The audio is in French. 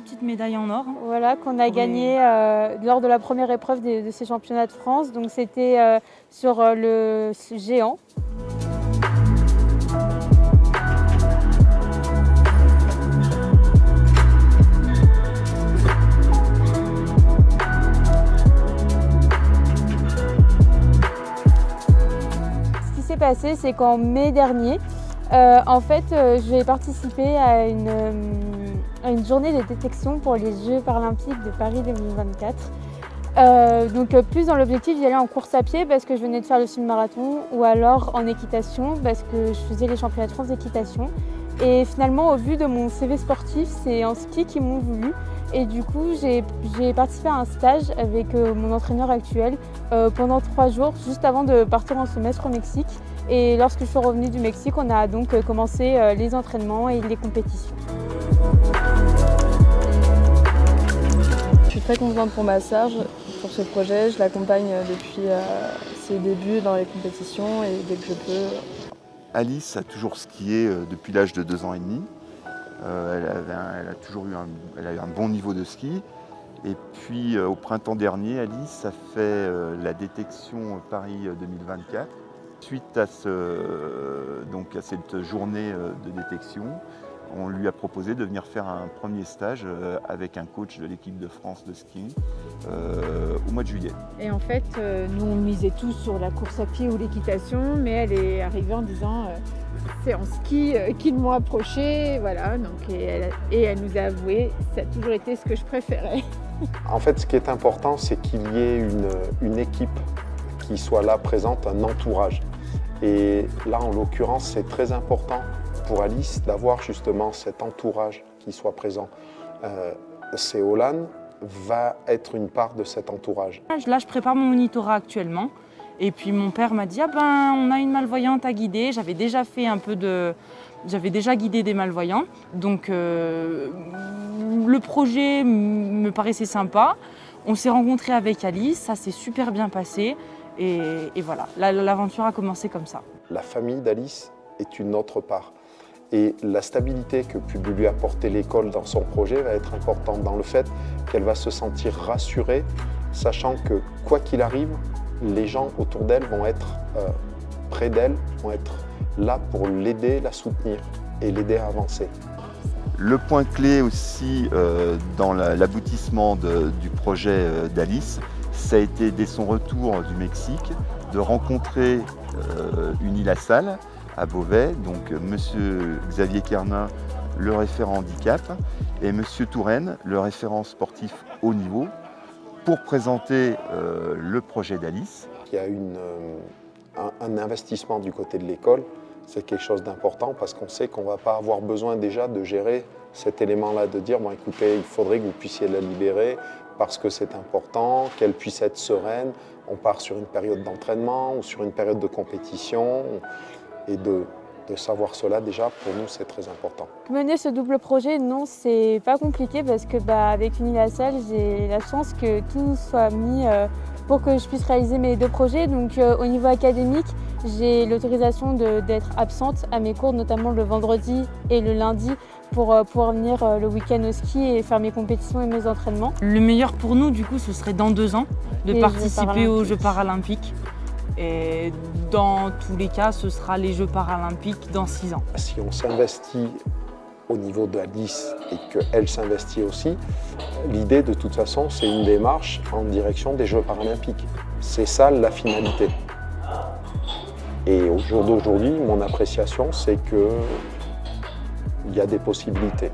petites médailles en or. Voilà, qu'on a gagné lors de la première épreuve de, ces championnats de France. Donc c'était sur le géant. passé, c'est qu'en mai dernier, euh, en fait, euh, je vais participer à une, euh, une, journée de détection pour les Jeux paralympiques de Paris 2024. donc plus dans l'objectif d'y aller en course à pied parce que je venais de faire le semi-marathon ou alors en équitation parce que je faisais les championnats de France d'équitation. Et finalement, au vu de mon CV sportif, c'est en ski qu'ils m'ont voulu. Et du coup, j'ai participé à un stage avec mon entraîneur actuel pendant trois jours, juste avant de partir en semestre au Mexique. Et lorsque je suis revenue du Mexique, on a donc euh, commencé euh, les entraînements et les compétitions. Très contente pour ma Serge, pour ce projet. Je l'accompagne euh, depuis ses débuts dans les compétitions et dès que je peux. Alice a toujours skié depuis l'âge de deux ans et demi. elle, a toujours eu un, bon niveau de ski. Et puis au printemps dernier, Alice a fait la détection Paris 2024 Suite à, cette journée euh, de détection, on lui a proposé de venir faire un premier stage euh, avec un coach de l'équipe de France de ski euh, au mois de juillet. Et en fait, nous on misait tous sur la course à pied ou l'équitation, mais elle est arrivée en disant c'est en ski qu'ils m'ont approché, voilà. Donc, et, elle, nous a avoué ça a toujours été ce que je préférais. En fait, ce qui est important, c'est qu'il y ait une équipe qui soit là présente, un entourage. Et là, en l'occurrence, c'est très important pour Alice d'avoir justement cet entourage qui soit présent. Euh, Céolane va être une part de cet entourage. Là, je prépare mon monitorat actuellement. Et puis mon père m'a dit, ah ben, on a une malvoyante à guider. J'avais déjà fait un peu de... J'avais déjà guidé des malvoyants. Donc euh, le projet me paraissait sympa. On s'est rencontré avec Alice, ça s'est super bien passé. Et, voilà, l'aventure a commencé comme ça. La famille d'Alice est une autre part. Et la stabilité que peut lui apporter l'école dans son projet va être importante dans le fait qu'elle va se sentir rassurée, sachant que quoi qu'il arrive, les gens autour d'elle vont être euh, près d'elle, vont être là pour l'aider, la soutenir et l'aider à avancer. Le point clé aussi euh, dans l'aboutissement du projet euh, d'Alice, ça a été dès son retour du Mexique de rencontrer euh, une Salle à Beauvais, donc Monsieur Xavier Kernin, le référent handicap, et Monsieur Touraine, le référent sportif haut niveau, pour présenter euh, le projet d'Alice. Il y a euh, un, investissement du côté de l'école, c'est quelque chose d'important parce qu'on sait qu'on ne va pas avoir besoin déjà de gérer cet élément-là, de dire bon, écoutez, il faudrait que vous puissiez la libérer, parce que c'est important, qu'elle puisse être sereine. On part sur une période d'entraînement ou sur une période de compétition. Et de, savoir cela, déjà, pour nous, c'est très important. Mener ce double projet, non, c'est pas compliqué parce que bah, avec Unilassal, j'ai la chance que tout soit mis euh, pour que je puisse réaliser mes deux projets. Donc euh, au niveau académique, j'ai l'autorisation d'être absente à mes cours, notamment le vendredi et le lundi, pour euh, pouvoir venir le week-end au ski et faire mes compétitions et mes entraînements. Le meilleur pour nous, du coup, ce serait dans deux ans de participer aux Jeux paralympiques. Et dans tous les cas, ce sera les Jeux paralympiques dans six ans. Si on s'investit au niveau de Alice et qu'elle s'investit aussi, l'idée de toute façon, c'est une démarche en direction des Jeux paralympiques. C'est ça la finalité. Et au jour d'aujourd'hui, mon appréciation, c'est que il y a des possibilités.